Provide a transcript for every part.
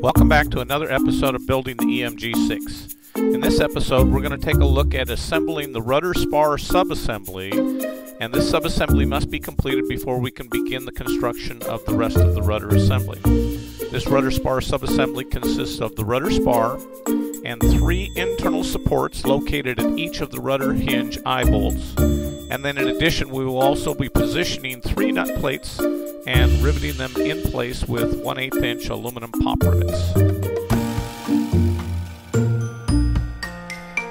Welcome back to another episode of Building the EMG6. In this episode, we're going to take a look at assembling the rudder spar subassembly, and this subassembly must be completed before we can begin the construction of the rest of the rudder assembly. This rudder spar subassembly consists of the rudder spar and three internal supports located at each of the rudder hinge eye bolts. And then in addition, we will also be positioning three nut plates and riveting them in place with 1 8 inch aluminum pop rivets.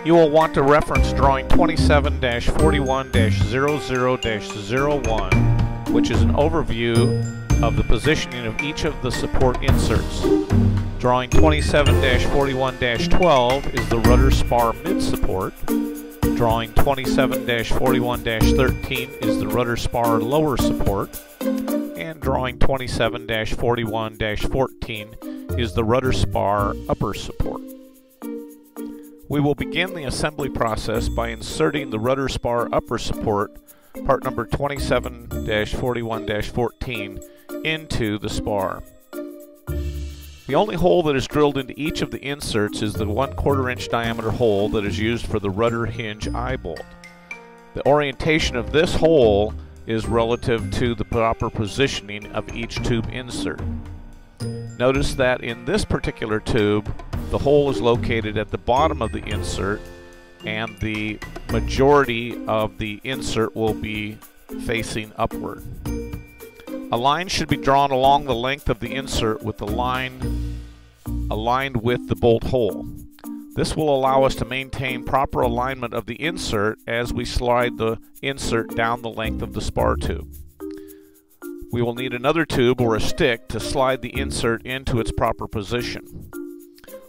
You will want to reference drawing 27-41-00-01, which is an overview of the positioning of each of the support inserts. Drawing 27-41-12 is the rudder spar mid support. Drawing 27-41-13 is the rudder spar lower support. And drawing 27-41-14 is the rudder spar upper support. We will begin the assembly process by inserting the rudder spar upper support, part number 27-41-14, into the spar. The only hole that is drilled into each of the inserts is the 1 quarter inch diameter hole that is used for the rudder hinge eye bolt. The orientation of this hole is relative to the proper positioning of each tube insert. Notice that in this particular tube, the hole is located at the bottom of the insert and the majority of the insert will be facing upward. A line should be drawn along the length of the insert with the line aligned with the bolt hole. This will allow us to maintain proper alignment of the insert as we slide the insert down the length of the spar tube. We will need another tube or a stick to slide the insert into its proper position.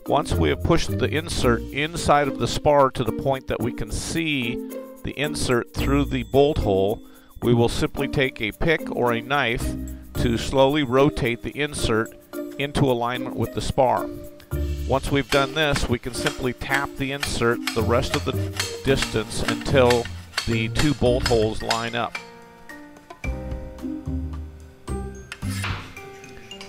Once we have pushed the insert inside of the spar to the point that we can see the insert through the bolt hole, we will simply take a pick or a knife to slowly rotate the insert into alignment with the spar. Once we've done this, we can simply tap the insert the rest of the distance until the two bolt holes line up.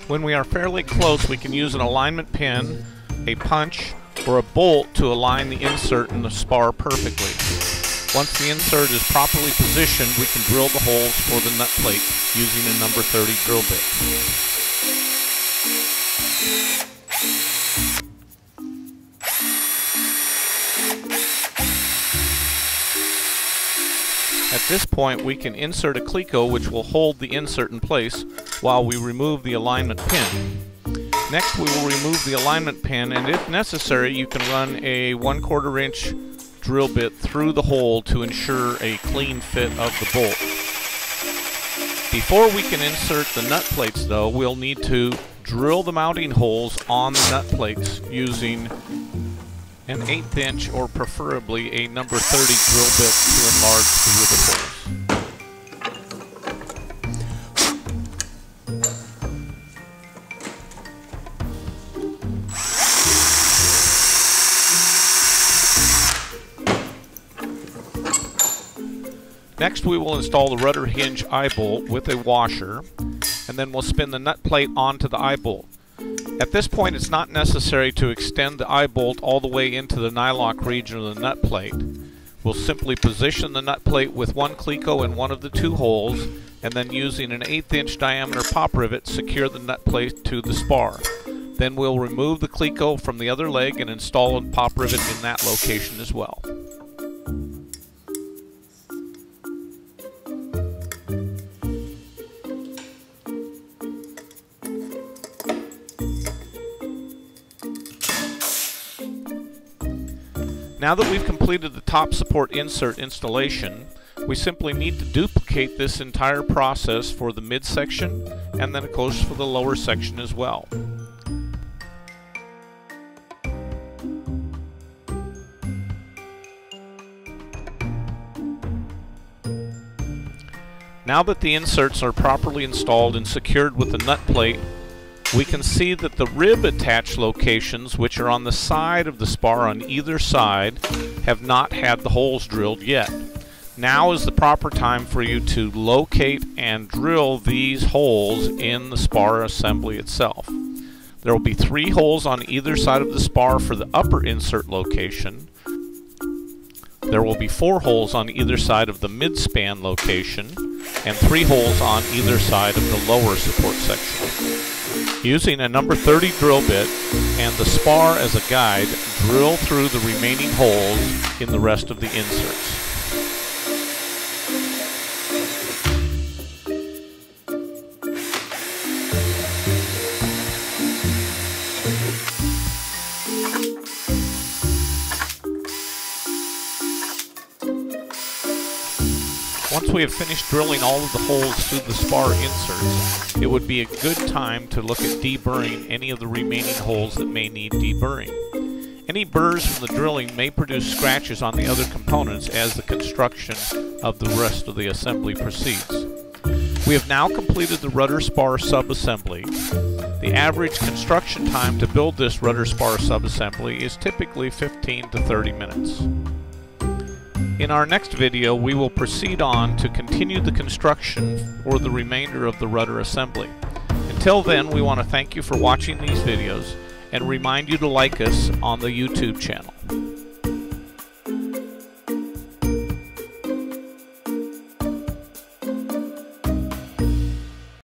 When we are fairly close, we can use an alignment pin, a punch, or a bolt to align the insert and the spar perfectly. Once the insert is properly positioned, we can drill the holes for the nut plate using a number 30 drill bit. At this point, we can insert a cleco which will hold the insert in place while we remove the alignment pin. Next, we will remove the alignment pin, and if necessary, you can run a 1 quarter inch drill bit through the hole to ensure a clean fit of the bolt. Before we can insert the nut plates though, we'll need to drill the mounting holes on the nut plates using an 8th inch or preferably a number 30 drill bit to enlarge the rivet holes. Next we will install the rudder hinge eye bolt with a washer and then we'll spin the nut plate onto the eye bolt. At this point it's not necessary to extend the eye bolt all the way into the nylock region of the nut plate. We'll simply position the nut plate with one cleco in one of the two holes and then using an eighth inch diameter pop rivet secure the nut plate to the spar. Then we'll remove the cleco from the other leg and install a pop rivet in that location as well. Now that we've completed the top support insert installation, we simply need to duplicate this entire process for the midsection and then of course for the lower section as well. Now that the inserts are properly installed and secured with the nut plate we can see that the rib attach locations, which are on the side of the spar on either side, have not had the holes drilled yet. Now is the proper time for you to locate and drill these holes in the spar assembly itself. There will be three holes on either side of the spar for the upper insert location. There will be four holes on either side of the mid-span location and three holes on either side of the lower support section. Using a number 30 drill bit and the spar as a guide, drill through the remaining holes in the rest of the inserts. Once we have finished drilling all of the holes through the spar inserts, it would be a good time to look at deburring any of the remaining holes that may need deburring. Any burrs from the drilling may produce scratches on the other components as the construction of the rest of the assembly proceeds. We have now completed the rudder spar subassembly. The average construction time to build this rudder spar subassembly is typically 15 to 30 minutes. In our next video, we will proceed on to continue the construction for the remainder of the rudder assembly. Until then, we want to thank you for watching these videos and remind you to like us on the YouTube channel.